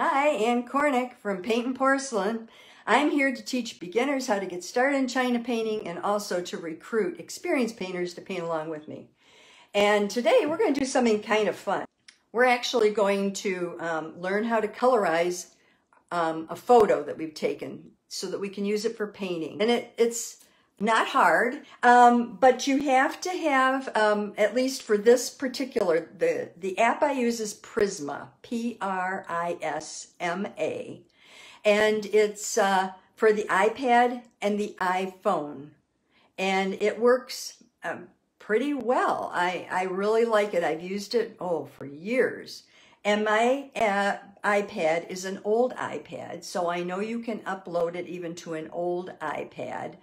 Hi, Ann Cornick from Paint and Porcelain. I'm here to teach beginners how to get started in China painting and also to recruit experienced painters to paint along with me. And today we're going to do something kind of fun. We're actually going to um, learn how to colorize um, a photo that we've taken so that we can use it for painting. And it, it's not hard, um, but you have to have, um, at least for this particular, the, the app I use is Prisma, P-R-I-S-M-A, and it's uh, for the iPad and the iPhone, and it works um, pretty well. I, I really like it. I've used it, oh, for years. And my uh, iPad is an old iPad, so I know you can upload it even to an old iPad.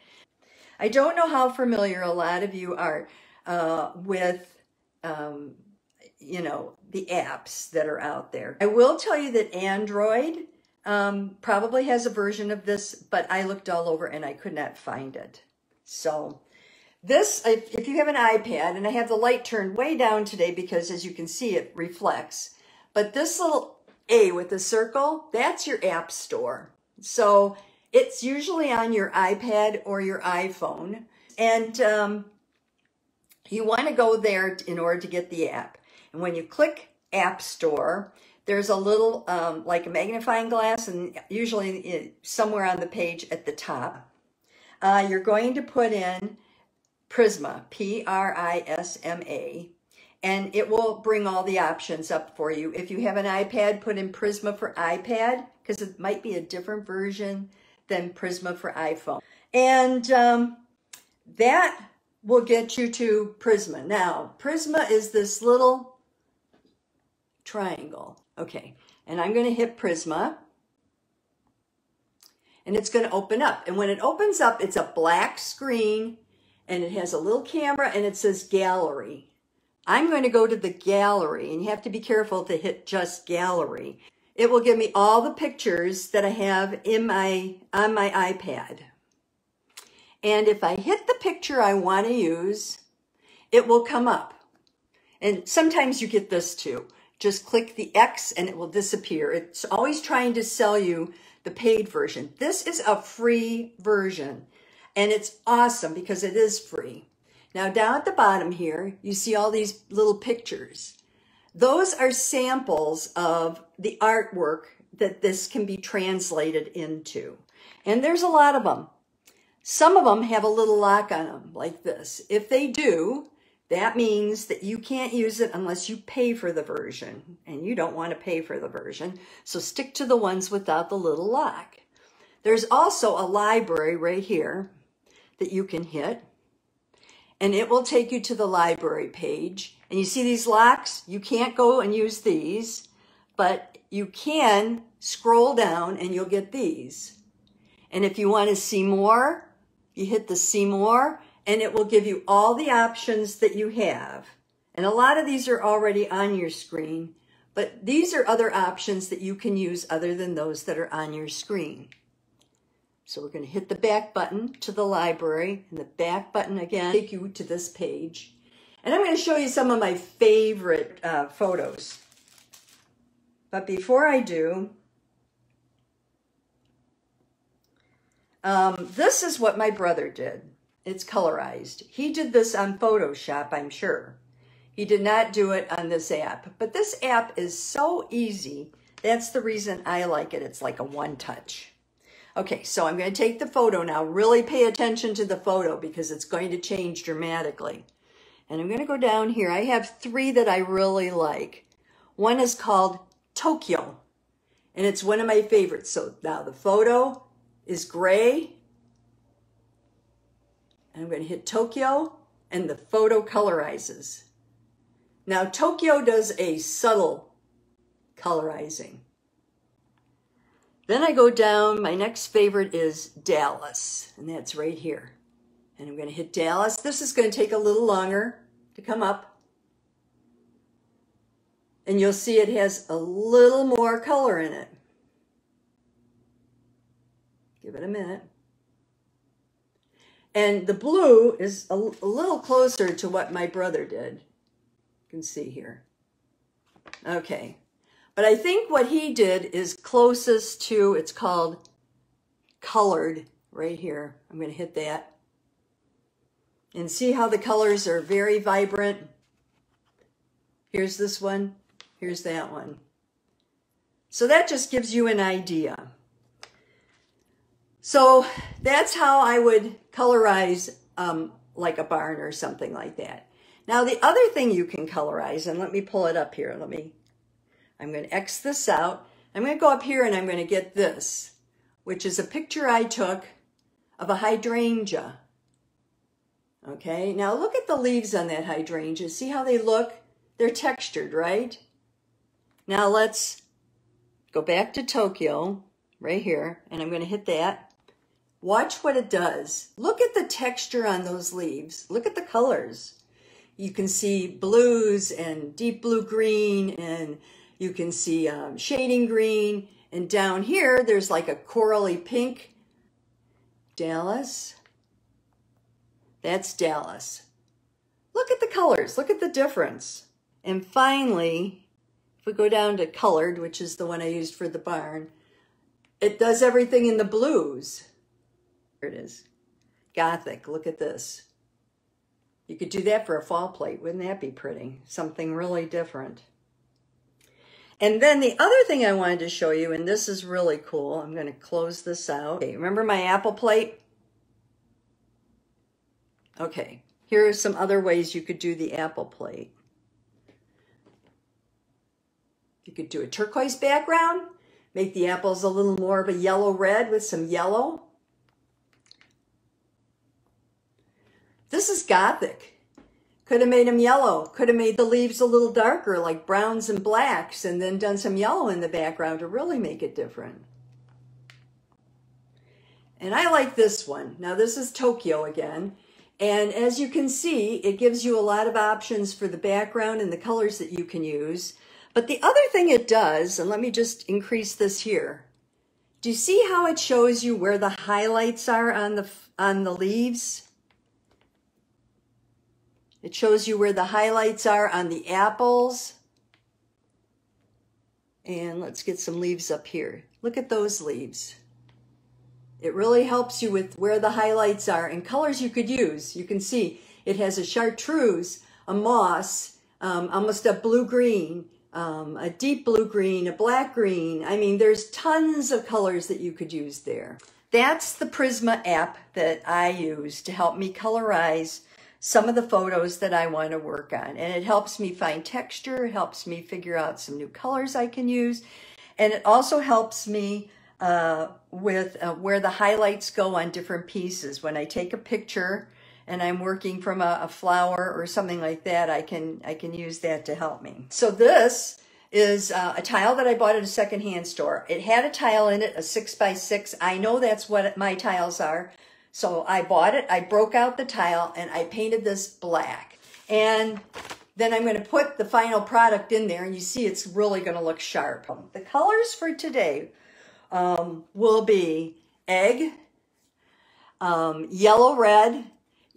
I don't know how familiar a lot of you are uh, with, um, you know, the apps that are out there. I will tell you that Android um, probably has a version of this, but I looked all over and I could not find it. So this, if you have an iPad, and I have the light turned way down today because as you can see, it reflects. But this little A with the circle, that's your app store. So it's usually on your iPad or your iPhone. And um, you want to go there in order to get the app. And when you click App Store, there's a little, um, like a magnifying glass, and usually somewhere on the page at the top. Uh, you're going to put in Prisma, P-R-I-S-M-A, and it will bring all the options up for you. If you have an iPad, put in Prisma for iPad, because it might be a different version than Prisma for iPhone. And um, that will get you to Prisma. Now, Prisma is this little triangle. Okay, and I'm going to hit Prisma. And it's going to open up. And when it opens up, it's a black screen and it has a little camera and it says gallery. I'm going to go to the gallery and you have to be careful to hit just gallery it will give me all the pictures that I have in my on my iPad. And if I hit the picture I want to use, it will come up. And sometimes you get this too. Just click the X and it will disappear. It's always trying to sell you the paid version. This is a free version and it's awesome because it is free. Now down at the bottom here, you see all these little pictures. Those are samples of the artwork that this can be translated into. And there's a lot of them. Some of them have a little lock on them like this. If they do, that means that you can't use it unless you pay for the version and you don't want to pay for the version. So stick to the ones without the little lock. There's also a library right here that you can hit and it will take you to the library page. And you see these locks? You can't go and use these, but you can scroll down and you'll get these. And if you want to see more, you hit the see more and it will give you all the options that you have. And a lot of these are already on your screen, but these are other options that you can use other than those that are on your screen. So we're going to hit the back button to the library and the back button again take you to this page. And I'm going to show you some of my favorite uh, photos. But before I do, um, this is what my brother did. It's colorized. He did this on Photoshop, I'm sure. He did not do it on this app. But this app is so easy. That's the reason I like it. It's like a one touch. Okay, so I'm going to take the photo now. Really pay attention to the photo because it's going to change dramatically. And I'm going to go down here. I have three that I really like. One is called Tokyo, and it's one of my favorites. So now the photo is gray. And I'm going to hit Tokyo, and the photo colorizes. Now, Tokyo does a subtle colorizing. Then I go down, my next favorite is Dallas, and that's right here. And I'm going to hit Dallas. This is going to take a little longer to come up. And you'll see it has a little more color in it. Give it a minute. And the blue is a, a little closer to what my brother did. You can see here. Okay. But I think what he did is closest to, it's called colored right here. I'm going to hit that. And see how the colors are very vibrant. Here's this one. Here's that one. So that just gives you an idea. So that's how I would colorize um, like a barn or something like that. Now the other thing you can colorize, and let me pull it up here. Let me, I'm going to X this out. I'm going to go up here and I'm going to get this, which is a picture I took of a hydrangea. Okay, now look at the leaves on that hydrangea. See how they look? They're textured, right? Now let's go back to Tokyo, right here, and I'm going to hit that. Watch what it does. Look at the texture on those leaves. Look at the colors. You can see blues and deep blue green, and you can see um, shading green. And down here, there's like a corally pink. Dallas. That's Dallas. Look at the colors. Look at the difference. And finally, if we go down to colored, which is the one I used for the barn, it does everything in the blues. Here it is. Gothic. Look at this. You could do that for a fall plate. Wouldn't that be pretty? Something really different. And then the other thing I wanted to show you, and this is really cool. I'm going to close this out. Okay, remember my apple plate? Okay, here are some other ways you could do the apple plate. You could do a turquoise background, make the apples a little more of a yellow-red with some yellow. This is Gothic. Could have made them yellow. Could have made the leaves a little darker, like browns and blacks, and then done some yellow in the background to really make it different. And I like this one. Now this is Tokyo again. And as you can see, it gives you a lot of options for the background and the colors that you can use. But the other thing it does, and let me just increase this here. Do you see how it shows you where the highlights are on the, on the leaves? It shows you where the highlights are on the apples. And let's get some leaves up here. Look at those leaves. It really helps you with where the highlights are and colors you could use. You can see it has a chartreuse, a moss, um, almost a blue-green, um, a deep blue-green, a black-green. I mean, there's tons of colors that you could use there. That's the Prisma app that I use to help me colorize some of the photos that I want to work on. And it helps me find texture, helps me figure out some new colors I can use. And it also helps me uh, with uh, where the highlights go on different pieces. When I take a picture and I'm working from a, a flower or something like that, I can, I can use that to help me. So this is uh, a tile that I bought at a secondhand store. It had a tile in it, a six by six. I know that's what my tiles are. So I bought it, I broke out the tile, and I painted this black. And then I'm going to put the final product in there, and you see it's really going to look sharp. The colors for today um, will be egg, um, yellow red.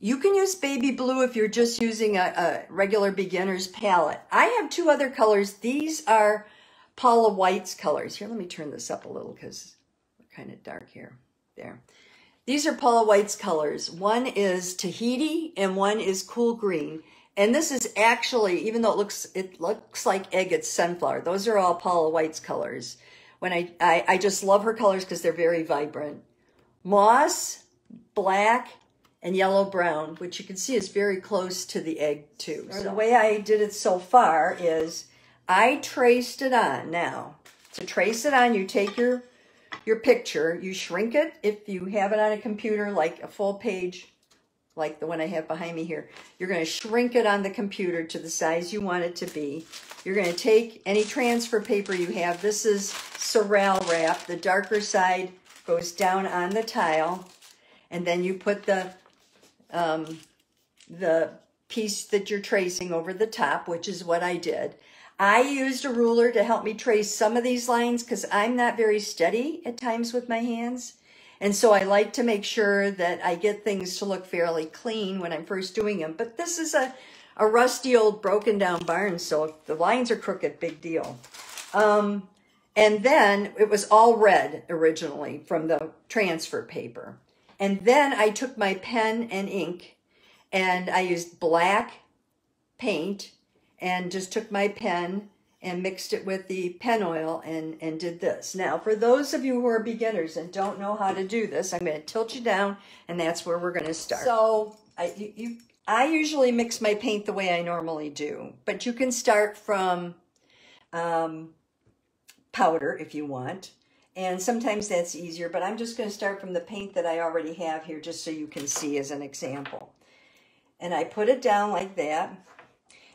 You can use baby blue if you're just using a, a regular beginner's palette. I have two other colors. These are Paula White's colors. Here, let me turn this up a little because we're kind of dark here. There. These are Paula White's colors. One is Tahiti and one is cool green. And this is actually, even though it looks it looks like egg, it's sunflower. Those are all Paula White's colors. When I, I, I just love her colors because they're very vibrant. Moss, black, and yellow brown, which you can see is very close to the egg too. So the way I did it so far is I traced it on. Now, to trace it on, you take your your picture. You shrink it if you have it on a computer, like a full page, like the one I have behind me here. You're going to shrink it on the computer to the size you want it to be. You're going to take any transfer paper you have. This is Saral wrap. The darker side goes down on the tile. And then you put the, um, the piece that you're tracing over the top, which is what I did. I used a ruler to help me trace some of these lines because I'm not very steady at times with my hands. And so I like to make sure that I get things to look fairly clean when I'm first doing them. But this is a, a rusty old broken down barn, so the lines are crooked, big deal. Um, and then it was all red originally from the transfer paper. And then I took my pen and ink and I used black paint and just took my pen and mixed it with the pen oil and, and did this. Now, for those of you who are beginners and don't know how to do this, I'm going to tilt you down and that's where we're going to start. So I, you, you, I usually mix my paint the way I normally do, but you can start from um, powder if you want. And sometimes that's easier, but I'm just going to start from the paint that I already have here just so you can see as an example. And I put it down like that.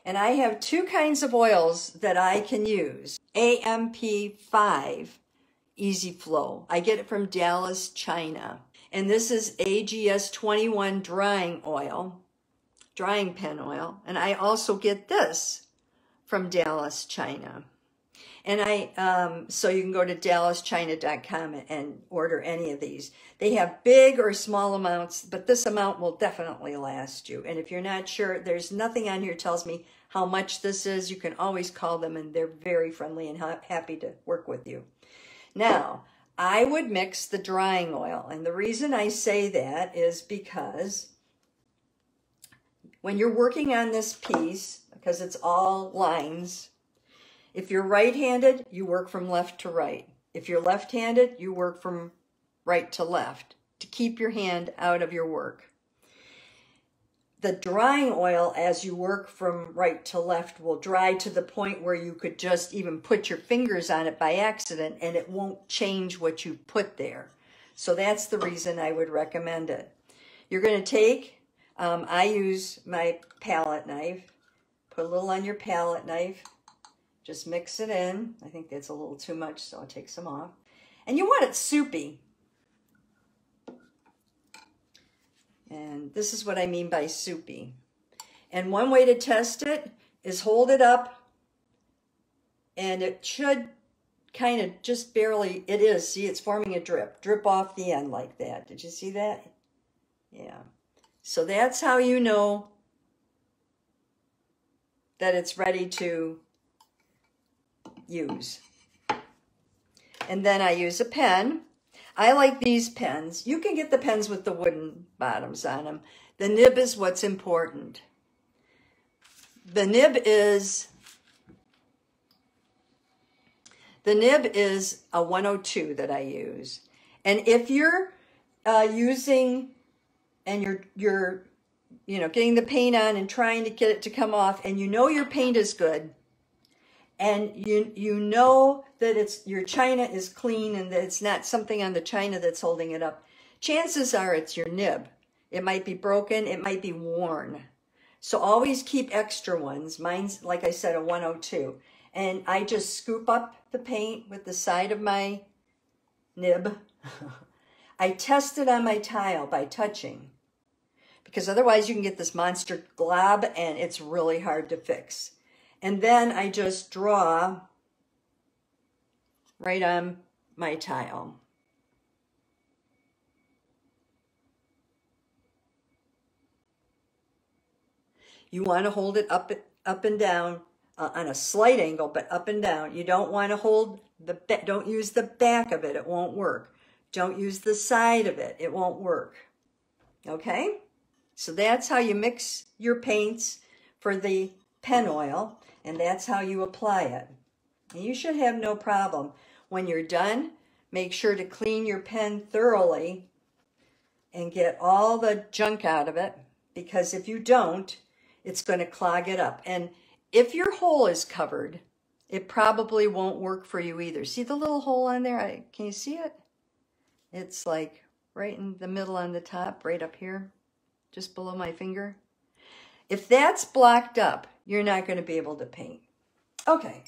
And I have two kinds of oils that I can use. AMP5 Easy Flow. I get it from Dallas, China. And this is AGS 21 drying oil, drying pen oil. And I also get this from Dallas, China. And I, um, so you can go to dallaschina.com and order any of these. They have big or small amounts, but this amount will definitely last you. And if you're not sure, there's nothing on here tells me how much this is. You can always call them and they're very friendly and ha happy to work with you. Now, I would mix the drying oil. And the reason I say that is because when you're working on this piece, because it's all lines, if you're right-handed, you work from left to right. If you're left-handed, you work from right to left to keep your hand out of your work. The drying oil as you work from right to left will dry to the point where you could just even put your fingers on it by accident and it won't change what you put there. So that's the reason I would recommend it. You're going to take, um, I use my palette knife, put a little on your palette knife, just mix it in. I think that's a little too much, so I'll take some off. And you want it soupy. And this is what I mean by soupy. And one way to test it is hold it up and it should kind of just barely, it is, see it's forming a drip, drip off the end like that. Did you see that? Yeah. So that's how you know that it's ready to use. And then I use a pen. I like these pens. You can get the pens with the wooden bottoms on them. The nib is what's important. The nib is the nib is a 102 that I use. And if you're uh, using and you're you're you know getting the paint on and trying to get it to come off and you know your paint is good, and you you know that it's your china is clean and that it's not something on the china that's holding it up, chances are it's your nib. It might be broken, it might be worn. So always keep extra ones. Mine's, like I said, a 102. And I just scoop up the paint with the side of my nib. I test it on my tile by touching because otherwise you can get this monster glob and it's really hard to fix. And then I just draw right on my tile. You want to hold it up, up and down uh, on a slight angle, but up and down. You don't want to hold the, don't use the back of it. It won't work. Don't use the side of it. It won't work. Okay? So that's how you mix your paints for the pen oil and that's how you apply it. And you should have no problem. When you're done, make sure to clean your pen thoroughly and get all the junk out of it because if you don't, it's going to clog it up. And if your hole is covered, it probably won't work for you either. See the little hole on there? I, can you see it? It's like right in the middle on the top, right up here, just below my finger. If that's blocked up, you're not going to be able to paint. Okay,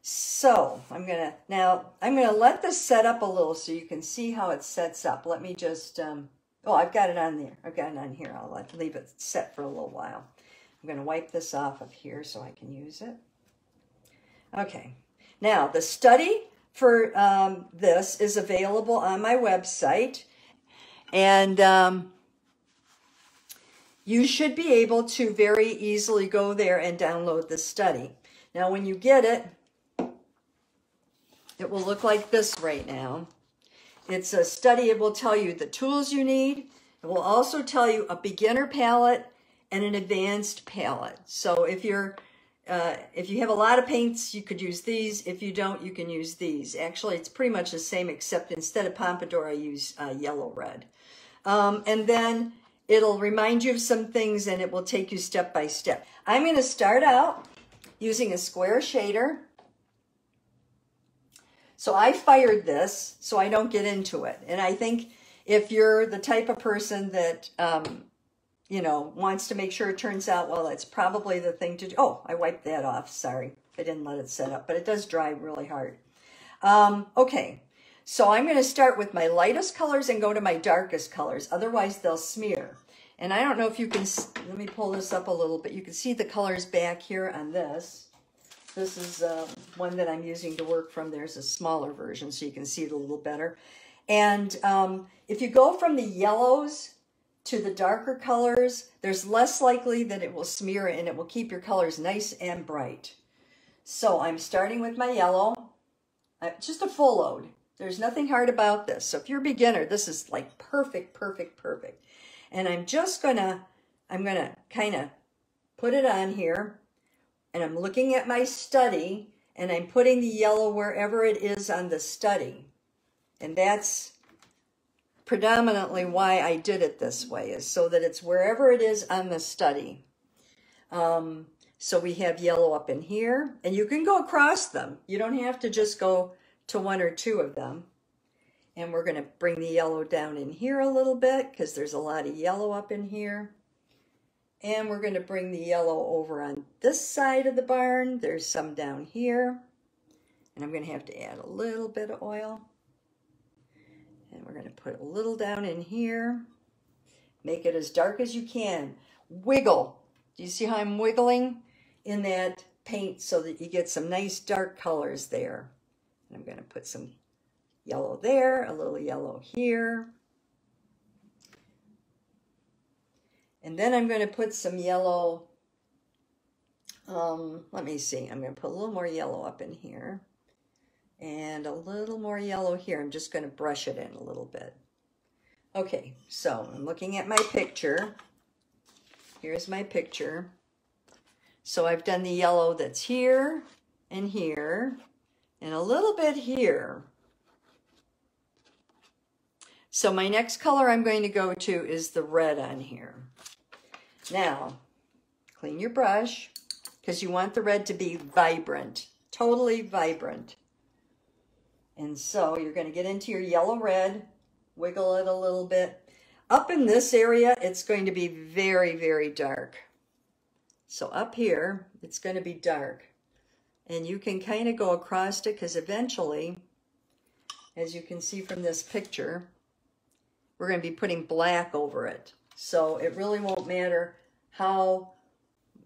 so I'm going to, now I'm going to let this set up a little so you can see how it sets up. Let me just, um, oh, I've got it on there. I've got it on here. I'll let, leave it set for a little while. I'm going to wipe this off of here so I can use it. Okay, now the study for um, this is available on my website. And um, you should be able to very easily go there and download the study. Now, when you get it, it will look like this right now. It's a study. It will tell you the tools you need. It will also tell you a beginner palette and an advanced palette. So if you're uh, if you have a lot of paints, you could use these. If you don't, you can use these. Actually, it's pretty much the same, except instead of Pompadour, I use uh, yellow red. Um, and then it'll remind you of some things and it will take you step by step. I'm going to start out using a square shader. So I fired this so I don't get into it. And I think if you're the type of person that, um, you know, wants to make sure it turns out well, that's probably the thing to do. Oh, I wiped that off. Sorry. I didn't let it set up, but it does dry really hard. Um, okay, so I'm going to start with my lightest colors and go to my darkest colors. Otherwise, they'll smear. And I don't know if you can, let me pull this up a little bit. You can see the colors back here on this. This is uh, one that I'm using to work from. There's a smaller version so you can see it a little better. And um, if you go from the yellows to the darker colors, there's less likely that it will smear and it will keep your colors nice and bright. So I'm starting with my yellow, uh, just a full load. There's nothing hard about this. So if you're a beginner, this is like perfect, perfect, perfect. And I'm just gonna, I'm gonna kind of put it on here and I'm looking at my study and I'm putting the yellow wherever it is on the study. And that's predominantly why I did it this way, is so that it's wherever it is on the study. Um, so we have yellow up in here, and you can go across them. You don't have to just go to one or two of them. And we're going to bring the yellow down in here a little bit because there's a lot of yellow up in here. And we're going to bring the yellow over on this side of the barn. There's some down here. And I'm going to have to add a little bit of oil. And we're going to put a little down in here. Make it as dark as you can. Wiggle. Do you see how I'm wiggling in that paint so that you get some nice dark colors there? I'm going to put some yellow there, a little yellow here. And then I'm going to put some yellow, um, let me see, I'm going to put a little more yellow up in here and a little more yellow here. I'm just going to brush it in a little bit. Okay, so I'm looking at my picture. Here's my picture. So I've done the yellow that's here and here and a little bit here. So my next color I'm going to go to is the red on here. Now, clean your brush because you want the red to be vibrant, totally vibrant. And so you're going to get into your yellow red, wiggle it a little bit. Up in this area, it's going to be very, very dark. So up here, it's going to be dark. And you can kind of go across it because eventually, as you can see from this picture, we're going to be putting black over it. So it really won't matter how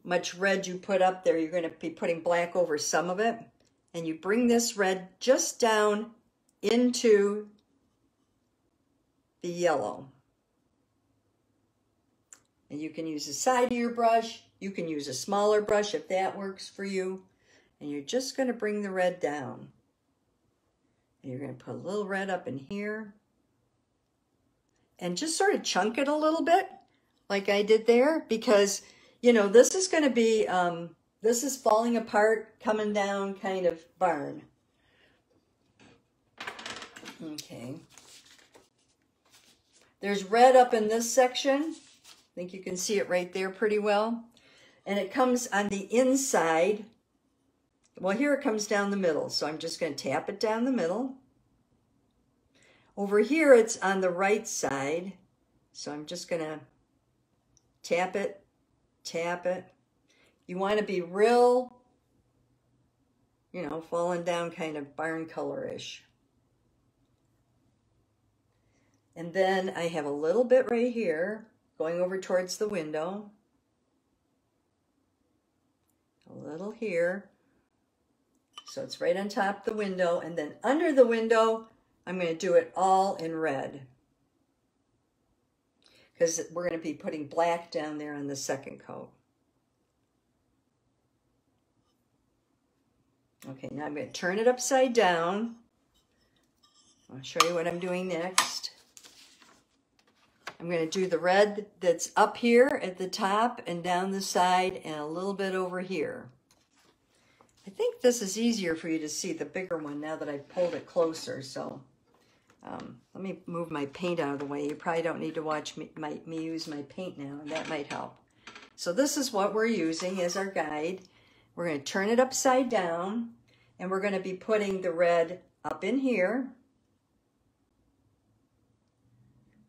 much red you put up there. You're going to be putting black over some of it and you bring this red just down into the yellow. And you can use the side of your brush. You can use a smaller brush if that works for you. And you're just going to bring the red down. And you're going to put a little red up in here. And just sort of chunk it a little bit like I did there because, you know, this is going to be um, this is falling apart, coming down kind of barn. Okay. There's red up in this section. I think you can see it right there pretty well. And it comes on the inside. Well, here it comes down the middle. So I'm just going to tap it down the middle. Over here, it's on the right side. So I'm just going to tap it, tap it, you want to be real, you know, falling down kind of barn color-ish. And then I have a little bit right here going over towards the window. A little here. So it's right on top the window. And then under the window, I'm going to do it all in red. Because we're going to be putting black down there on the second coat. Okay, now I'm going to turn it upside down. I'll show you what I'm doing next. I'm going to do the red that's up here at the top and down the side and a little bit over here. I think this is easier for you to see the bigger one now that I've pulled it closer. So um, let me move my paint out of the way. You probably don't need to watch me, my, me use my paint now, and that might help. So this is what we're using as our guide. We're going to turn it upside down, and we're going to be putting the red up in here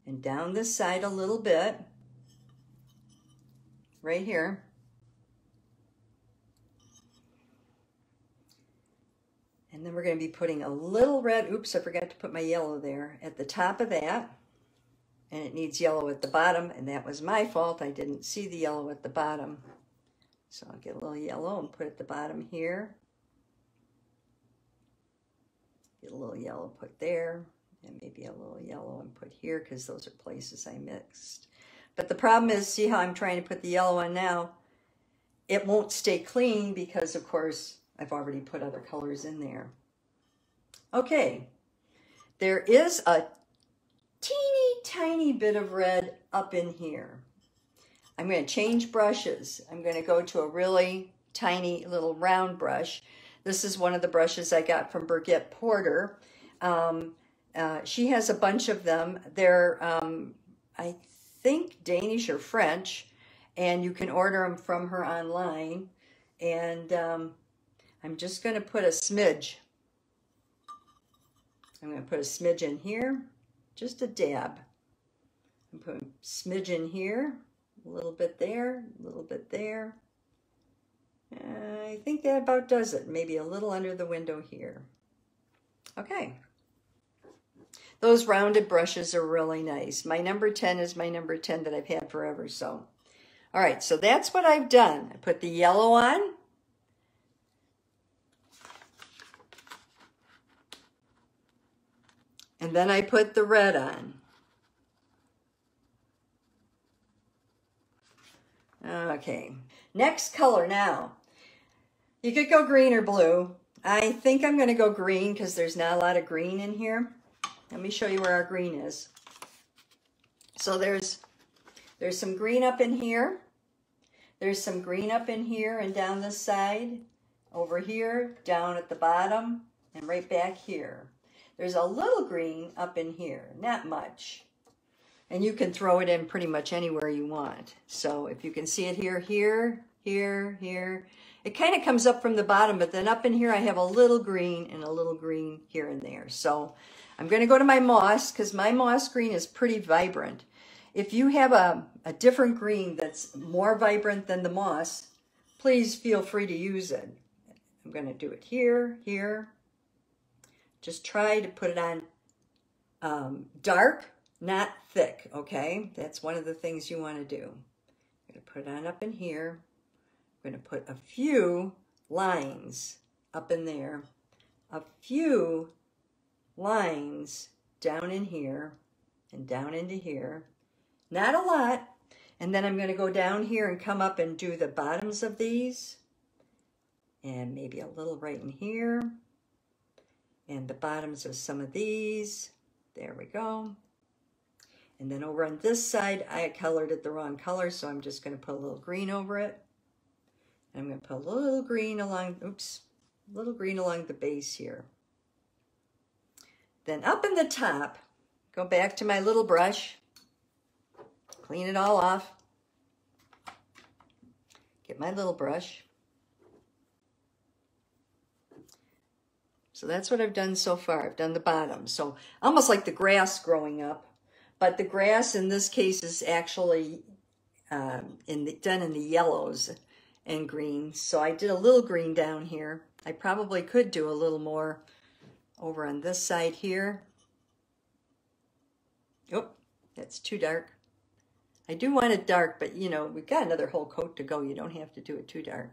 and down this side a little bit, right here. And then we're going to be putting a little red, oops, I forgot to put my yellow there, at the top of that. And it needs yellow at the bottom, and that was my fault. I didn't see the yellow at the bottom. So I'll get a little yellow and put at the bottom here. Get a little yellow put there, and maybe a little yellow and put here, because those are places I mixed. But the problem is, see how I'm trying to put the yellow on now? It won't stay clean because, of course, I've already put other colors in there. Okay, there is a teeny tiny bit of red up in here. I'm going to change brushes. I'm going to go to a really tiny little round brush. This is one of the brushes I got from Birgit Porter. Um, uh, she has a bunch of them. They're, um, I think, Danish or French, and you can order them from her online. And um, I'm just going to put a smidge. I'm going to put a smidge in here, just a dab. I'm putting a smidge in here, a little bit there, a little bit there. I think that about does it. Maybe a little under the window here. Okay. Those rounded brushes are really nice. My number 10 is my number 10 that I've had forever, so. All right, so that's what I've done. I put the yellow on. And then I put the red on. Okay, next color now. You could go green or blue. I think I'm going to go green because there's not a lot of green in here. Let me show you where our green is. So there's there's some green up in here. There's some green up in here and down this side, over here, down at the bottom, and right back here. There's a little green up in here, not much. And you can throw it in pretty much anywhere you want. So if you can see it here, here, here, here. It kind of comes up from the bottom, but then up in here I have a little green and a little green here and there. So I'm going to go to my moss because my moss green is pretty vibrant. If you have a, a different green that's more vibrant than the moss, please feel free to use it. I'm going to do it here, here, just try to put it on um, dark, not thick, okay? That's one of the things you want to do. I'm going to put it on up in here. I'm going to put a few lines up in there, a few lines down in here and down into here. Not a lot. And then I'm going to go down here and come up and do the bottoms of these. And maybe a little right in here and the bottoms of some of these. There we go. And then over on this side, I colored it the wrong color, so I'm just going to put a little green over it. And I'm going to put a little green along, oops, a little green along the base here. Then up in the top, go back to my little brush, clean it all off. Get my little brush. So that's what I've done so far. I've done the bottom. So almost like the grass growing up. But the grass in this case is actually um, in the, done in the yellows and greens. So I did a little green down here. I probably could do a little more over on this side here. Oh, that's too dark. I do want it dark, but you know, we've got another whole coat to go. You don't have to do it too dark.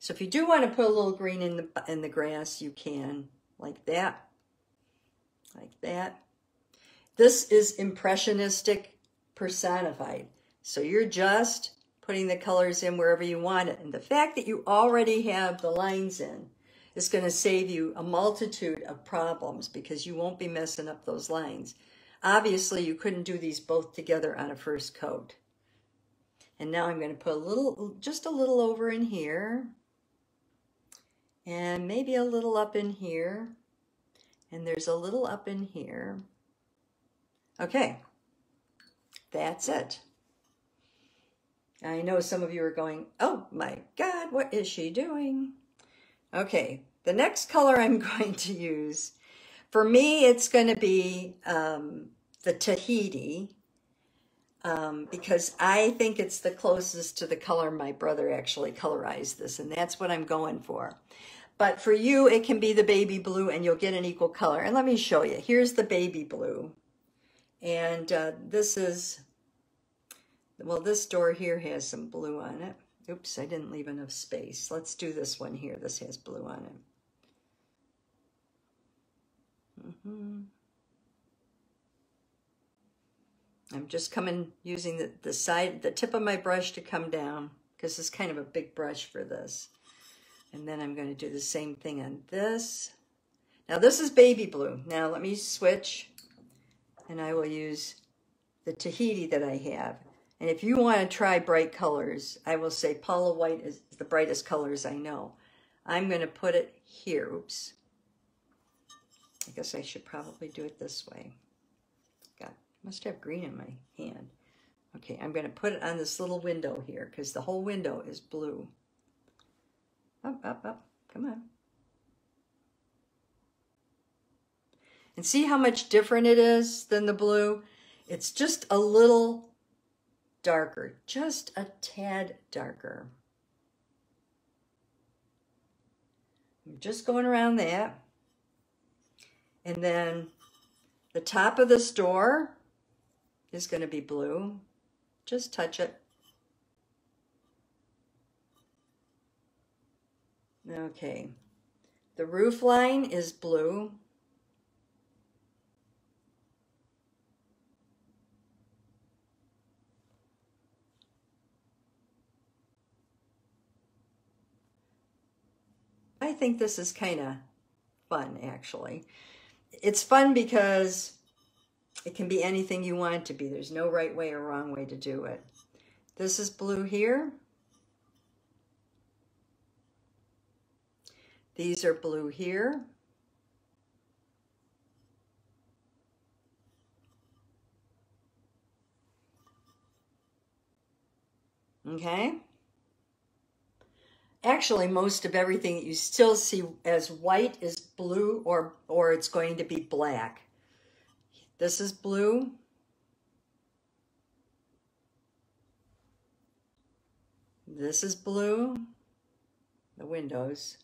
So if you do want to put a little green in the in the grass, you can like that, like that. This is impressionistic personified. So you're just putting the colors in wherever you want it. And the fact that you already have the lines in is going to save you a multitude of problems because you won't be messing up those lines. Obviously, you couldn't do these both together on a first coat. And now I'm going to put a little, just a little over in here. And maybe a little up in here. And there's a little up in here. Okay, that's it. I know some of you are going, oh my God, what is she doing? Okay, the next color I'm going to use, for me, it's going to be um, the Tahiti um, because I think it's the closest to the color my brother actually colorized this, and that's what I'm going for. But for you, it can be the baby blue, and you'll get an equal color. And let me show you. Here's the baby blue. And uh, this is well, this door here has some blue on it. Oops, I didn't leave enough space. Let's do this one here. This has blue on it. Mm -hmm. I'm just coming, using the, the side, the tip of my brush to come down because it's kind of a big brush for this. And then I'm going to do the same thing on this. Now this is baby blue. Now let me switch and I will use the Tahiti that I have. And if you want to try bright colors, I will say Paula White is the brightest colors I know. I'm going to put it here. Oops. I guess I should probably do it this way. God, must have green in my hand. Okay, I'm going to put it on this little window here because the whole window is blue. Up, up, up. Come on. And see how much different it is than the blue? It's just a little darker, just a tad darker. I'm just going around that. And then the top of this door is going to be blue. Just touch it. Okay. The roof line is blue. I think this is kind of fun, actually. It's fun because it can be anything you want it to be. There's no right way or wrong way to do it. This is blue here. These are blue here. Okay actually most of everything that you still see as white is blue or, or it's going to be black. This is blue. This is blue, the windows.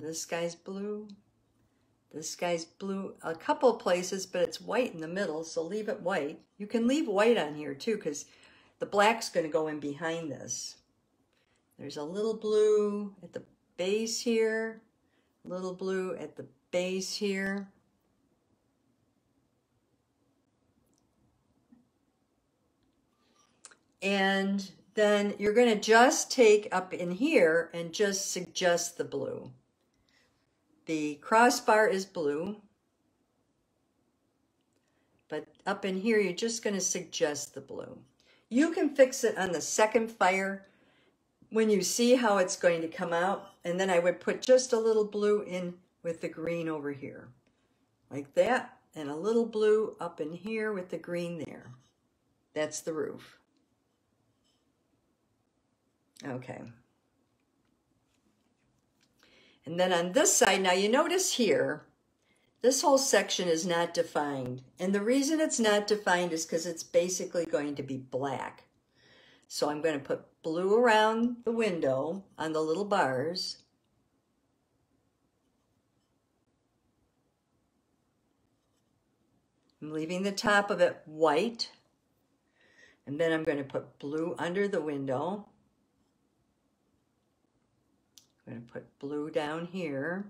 This guy's blue. This guy's blue a couple places, but it's white in the middle, so leave it white. You can leave white on here too, because the black's going to go in behind this. There's a little blue at the base here, little blue at the base here. And then you're going to just take up in here and just suggest the blue. The crossbar is blue. But up in here, you're just going to suggest the blue. You can fix it on the second fire when you see how it's going to come out. And then I would put just a little blue in with the green over here. Like that. And a little blue up in here with the green there. That's the roof. Okay. And then on this side, now you notice here, this whole section is not defined. And the reason it's not defined is because it's basically going to be black. So I'm going to put blue around the window on the little bars. I'm leaving the top of it white. And then I'm going to put blue under the window. I'm going to put blue down here.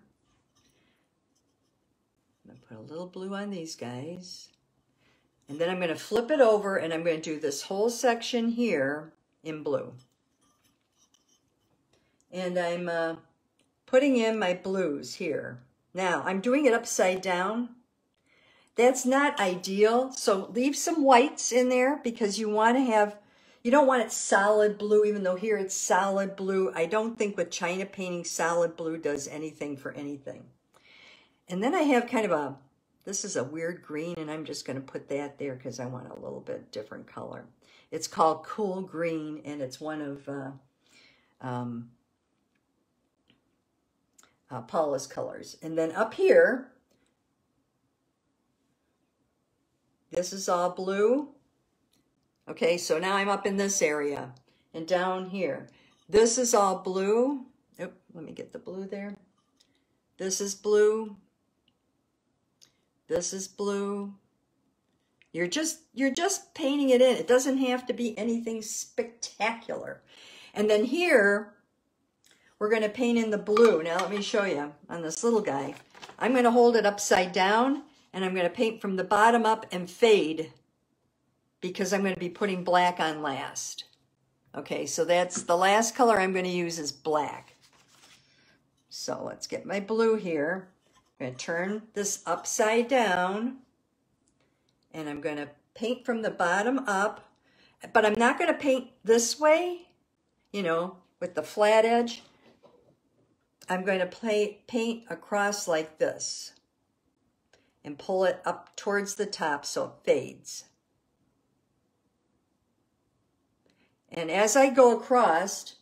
I'm going to put a little blue on these guys. And then I'm going to flip it over and I'm going to do this whole section here in blue. And I'm uh, putting in my blues here. Now, I'm doing it upside down. That's not ideal, so leave some whites in there because you want to have, you don't want it solid blue, even though here it's solid blue. I don't think with China painting, solid blue does anything for anything. And then I have kind of a this is a weird green, and I'm just going to put that there because I want a little bit different color. It's called Cool Green, and it's one of uh, um, uh, Paula's colors. And then up here, this is all blue. Okay, so now I'm up in this area. And down here, this is all blue. Let me get the blue there. This is blue. This is blue. You're just, you're just painting it in. It doesn't have to be anything spectacular. And then here, we're going to paint in the blue. Now let me show you on this little guy. I'm going to hold it upside down and I'm going to paint from the bottom up and fade because I'm going to be putting black on last. Okay, so that's the last color I'm going to use is black. So let's get my blue here. I'm going to turn this upside down and I'm going to paint from the bottom up, but I'm not going to paint this way, you know, with the flat edge. I'm going to play, paint across like this and pull it up towards the top so it fades. And as I go across,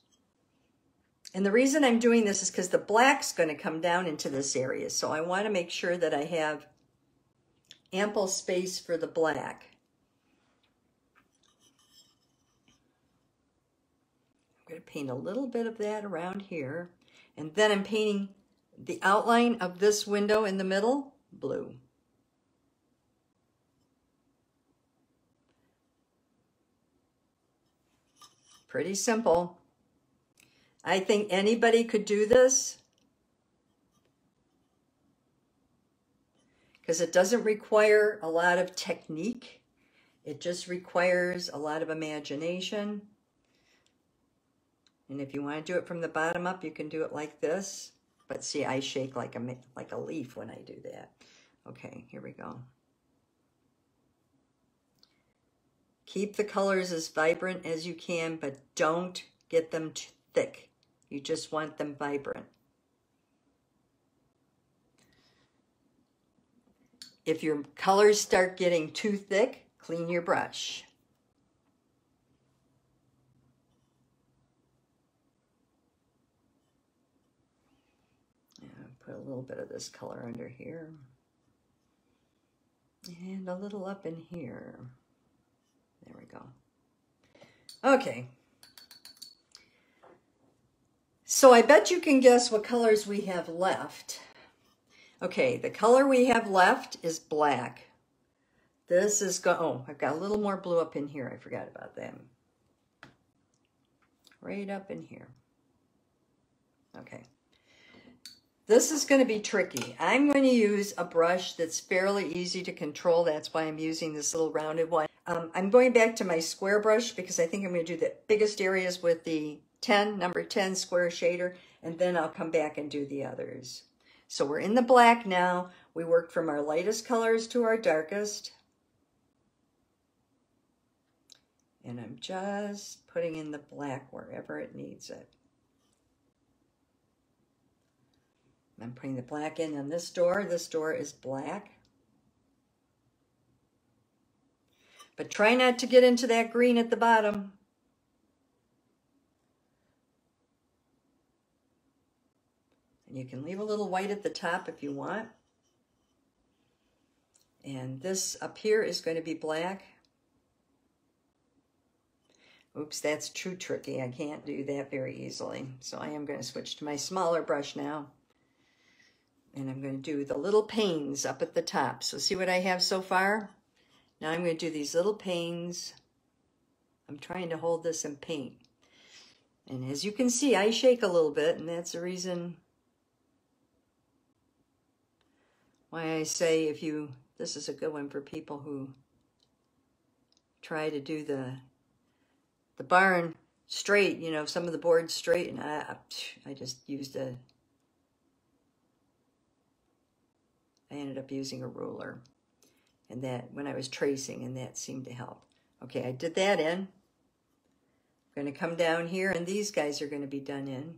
and the reason I'm doing this is because the black's going to come down into this area. So I want to make sure that I have ample space for the black. I'm going to paint a little bit of that around here. And then I'm painting the outline of this window in the middle, blue. Pretty simple. I think anybody could do this because it doesn't require a lot of technique. It just requires a lot of imagination. And if you want to do it from the bottom up, you can do it like this. But see, I shake like a, like a leaf when I do that. Okay, here we go. Keep the colors as vibrant as you can, but don't get them too thick. You just want them vibrant. If your colors start getting too thick, clean your brush. put a little bit of this color under here. And a little up in here. There we go. Okay, so I bet you can guess what colors we have left. Okay, the color we have left is black. This is go. Oh, I've got a little more blue up in here. I forgot about them. Right up in here. Okay. This is going to be tricky. I'm going to use a brush that's fairly easy to control. That's why I'm using this little rounded one. Um, I'm going back to my square brush because I think I'm going to do the biggest areas with the 10, number 10 square shader, and then I'll come back and do the others. So we're in the black now. We worked from our lightest colors to our darkest. And I'm just putting in the black wherever it needs it. I'm putting the black in on this door. This door is black. But try not to get into that green at the bottom. And you can leave a little white at the top if you want. And this up here is going to be black. Oops, that's too tricky. I can't do that very easily. So I am going to switch to my smaller brush now. And I'm going to do the little panes up at the top. So see what I have so far? Now I'm going to do these little panes. I'm trying to hold this in paint. And as you can see, I shake a little bit, and that's the reason why I say if you, this is a good one for people who try to do the the barn straight, you know, some of the boards straight, and I, I just used a, I ended up using a ruler, and that, when I was tracing, and that seemed to help. Okay, I did that in. I'm going to come down here, and these guys are going to be done in.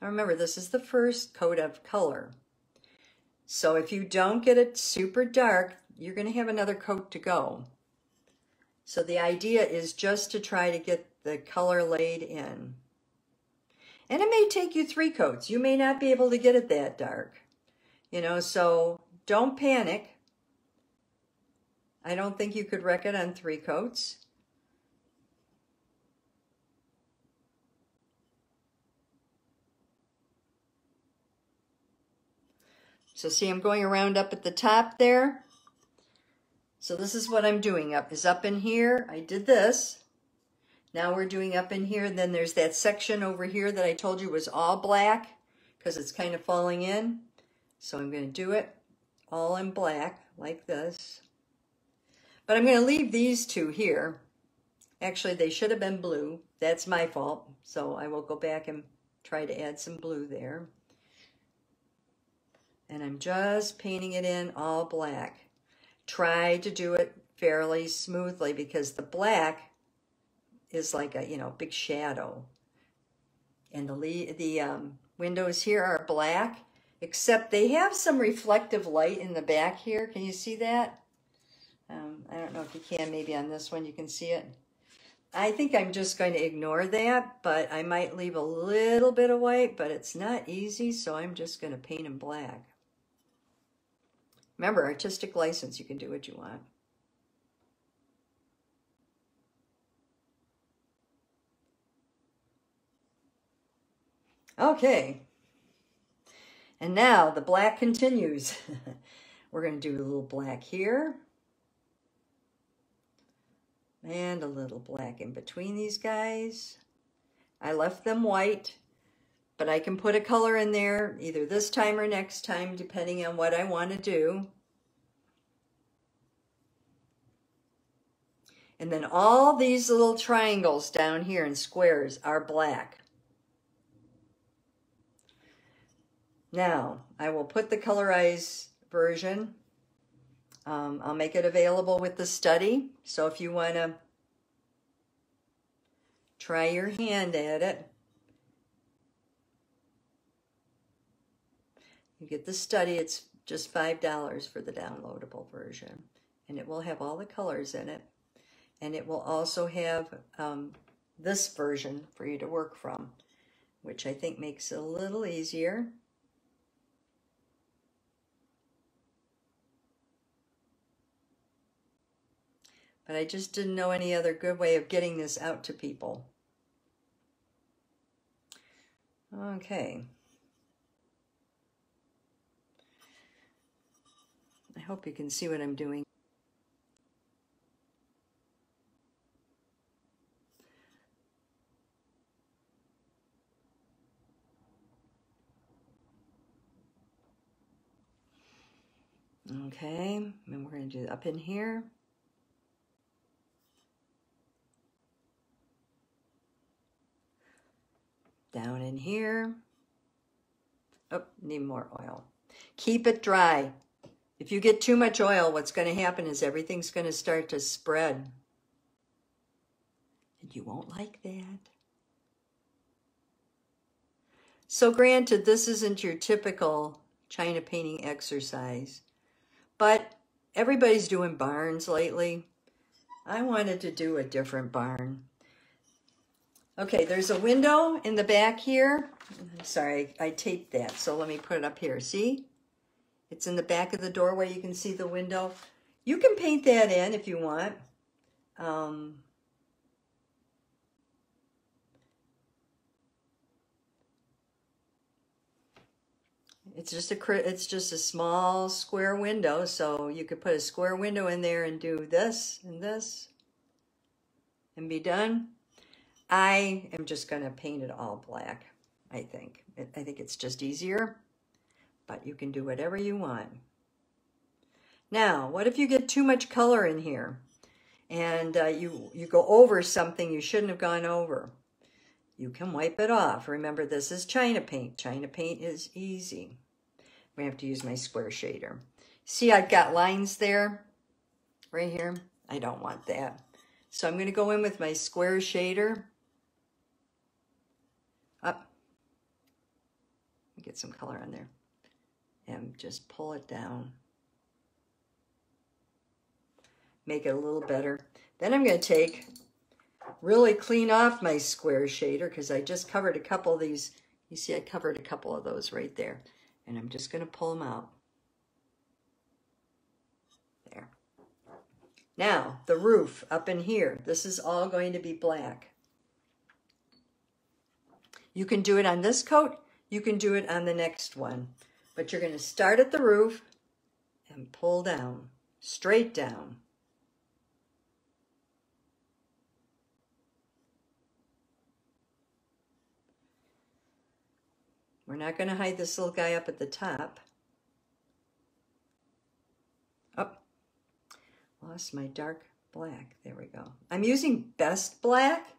Now remember, this is the first coat of color. So if you don't get it super dark, you're going to have another coat to go. So the idea is just to try to get the color laid in. And it may take you three coats. You may not be able to get it that dark. You know, so don't panic. I don't think you could wreck it on three coats. So see, I'm going around up at the top there. So this is what I'm doing up, is up in here. I did this. Now we're doing up in here. And then there's that section over here that I told you was all black because it's kind of falling in. So I'm going to do it all in black like this. But I'm going to leave these two here. Actually, they should have been blue. That's my fault. So I will go back and try to add some blue there. And I'm just painting it in all black. Try to do it fairly smoothly because the black is like a, you know, big shadow. And the, the um, windows here are black, except they have some reflective light in the back here. Can you see that? Um, I don't know if you can, maybe on this one you can see it. I think I'm just going to ignore that, but I might leave a little bit of white, but it's not easy, so I'm just going to paint in black. Remember, artistic license, you can do what you want. Okay. And now the black continues. We're going to do a little black here. And a little black in between these guys. I left them white but I can put a color in there either this time or next time, depending on what I want to do. And then all these little triangles down here and squares are black. Now, I will put the colorized version. Um, I'll make it available with the study. So if you want to try your hand at it, You get the study, it's just $5 for the downloadable version. And it will have all the colors in it. And it will also have um, this version for you to work from, which I think makes it a little easier. But I just didn't know any other good way of getting this out to people. Okay. I hope you can see what I'm doing. Okay, and we're going to do up in here. Down in here. Oh, need more oil. Keep it dry. If you get too much oil, what's going to happen is everything's going to start to spread. And you won't like that. So granted, this isn't your typical China painting exercise, but everybody's doing barns lately. I wanted to do a different barn. Okay, there's a window in the back here. Sorry, I taped that, so let me put it up here. See? It's in the back of the doorway. You can see the window. You can paint that in if you want. Um, it's just a it's just a small square window, so you could put a square window in there and do this and this and be done. I am just going to paint it all black, I think. I think it's just easier but you can do whatever you want. Now, what if you get too much color in here and uh, you, you go over something you shouldn't have gone over? You can wipe it off. Remember, this is China paint. China paint is easy. I'm going to have to use my square shader. See, I've got lines there, right here. I don't want that. So I'm going to go in with my square shader. Up. Get some color on there. And just pull it down. Make it a little better. Then I'm going to take really clean off my square shader because I just covered a couple of these. You see I covered a couple of those right there. And I'm just going to pull them out. There. Now, the roof up in here. This is all going to be black. You can do it on this coat. You can do it on the next one. But you're going to start at the roof and pull down, straight down. We're not going to hide this little guy up at the top. Oh, lost my dark black. There we go. I'm using Best Black.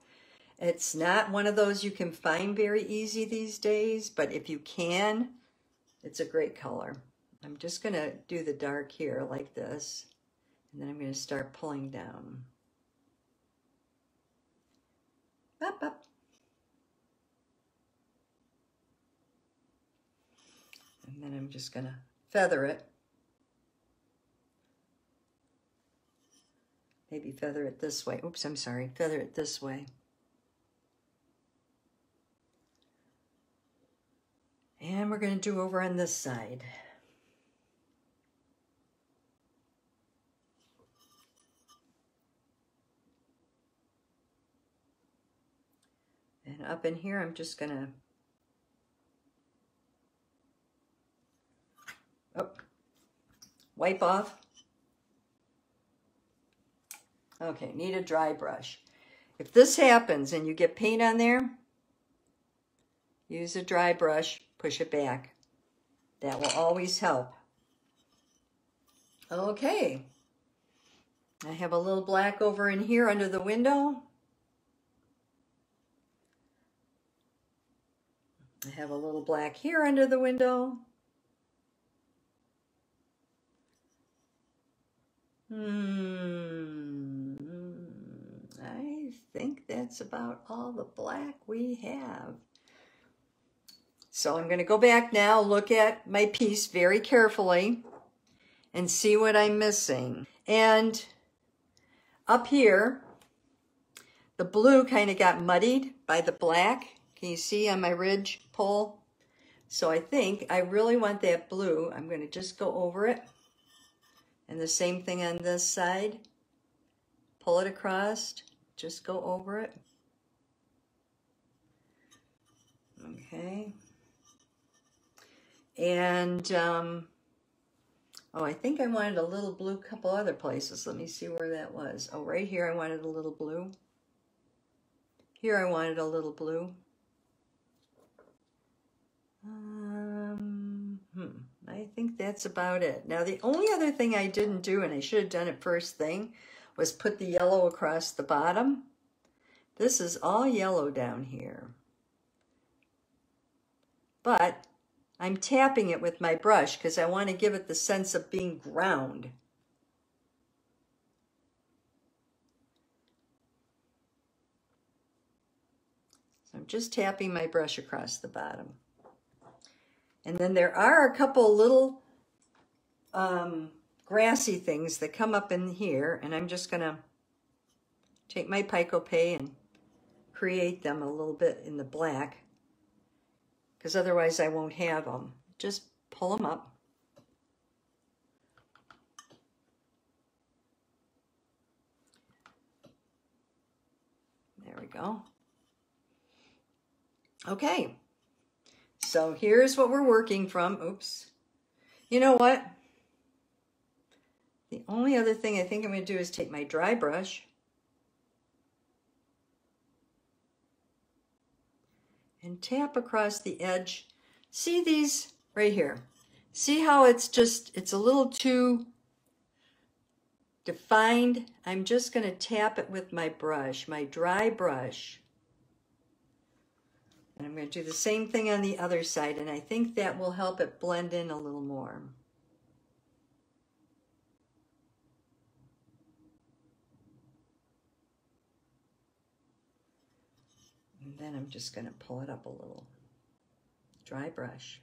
It's not one of those you can find very easy these days, but if you can, it's a great color. I'm just going to do the dark here like this, and then I'm going to start pulling down. Up, up. And then I'm just going to feather it. Maybe feather it this way. Oops, I'm sorry. Feather it this way. And we're going to do over on this side. And up in here, I'm just going to Oh, wipe off. Okay, need a dry brush. If this happens and you get paint on there, use a dry brush, push it back. That will always help. Okay. I have a little black over in here under the window. I have a little black here under the window. Hmm. I think that's about all the black we have. So I'm going to go back now, look at my piece very carefully and see what I'm missing. And up here, the blue kind of got muddied by the black. Can you see on my ridge pole? So I think I really want that blue. I'm going to just go over it. And the same thing on this side. Pull it across, just go over it. Okay. And, um, oh, I think I wanted a little blue couple other places. Let me see where that was. Oh, right here I wanted a little blue. Here I wanted a little blue. Um, hmm. I think that's about it. Now, the only other thing I didn't do, and I should have done it first thing, was put the yellow across the bottom. This is all yellow down here. But I'm tapping it with my brush because I want to give it the sense of being ground. So I'm just tapping my brush across the bottom. And then there are a couple little um, grassy things that come up in here, and I'm just going to take my Pico-Pay and create them a little bit in the black, because otherwise I won't have them. Just pull them up. There we go. Okay. So here's what we're working from. Oops. You know what? The only other thing I think I'm going to do is take my dry brush and tap across the edge. See these right here? See how it's just, it's a little too defined. I'm just going to tap it with my brush, my dry brush. And I'm going to do the same thing on the other side, and I think that will help it blend in a little more. Then I'm just going to pull it up a little. Dry brush.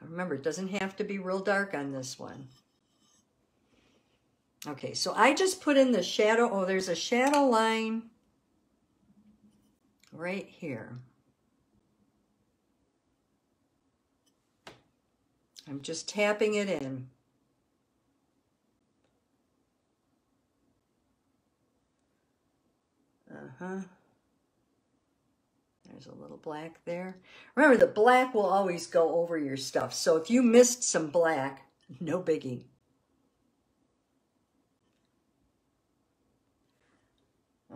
Remember, it doesn't have to be real dark on this one. Okay, so I just put in the shadow. Oh, there's a shadow line right here. I'm just tapping it in. Uh-huh. There's a little black there. Remember, the black will always go over your stuff. So if you missed some black, no biggie.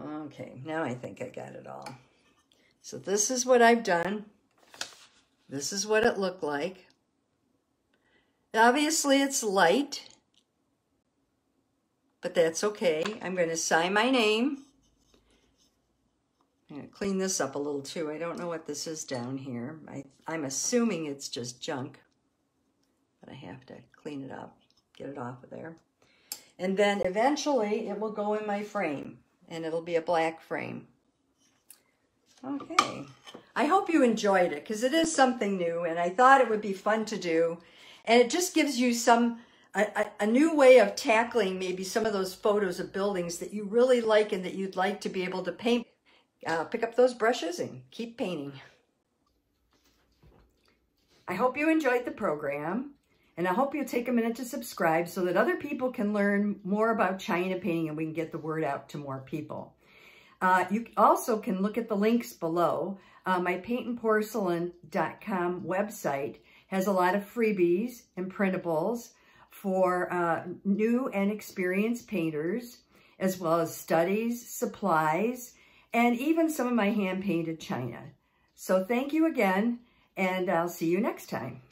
Okay, now I think I got it all. So this is what I've done. This is what it looked like. Obviously it's light, but that's okay. I'm going to sign my name. Clean this up a little too. I don't know what this is down here. I, I'm assuming it's just junk, but I have to clean it up, get it off of there. And then eventually it will go in my frame and it'll be a black frame. Okay. I hope you enjoyed it because it is something new and I thought it would be fun to do. And it just gives you some a, a, new way of tackling maybe some of those photos of buildings that you really like and that you'd like to be able to paint uh, pick up those brushes and keep painting. I hope you enjoyed the program, and I hope you'll take a minute to subscribe so that other people can learn more about China painting and we can get the word out to more people. Uh, you also can look at the links below. Uh, my paintnporcelain.com website has a lot of freebies and printables for uh, new and experienced painters, as well as studies, supplies, and even some of my hand-painted china. So thank you again, and I'll see you next time.